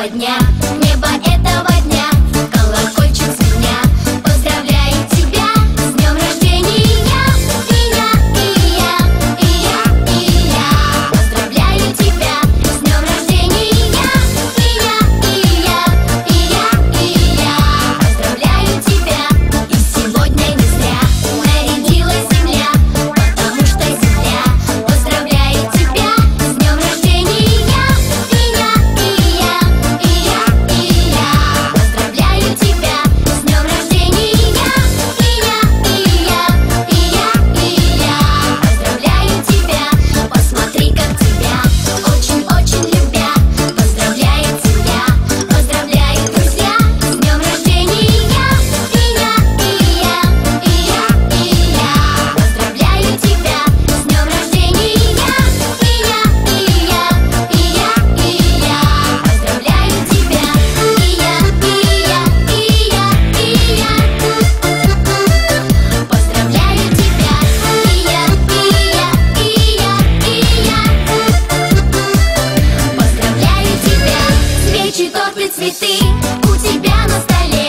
Bạch Nha. цветы у тебя на столе.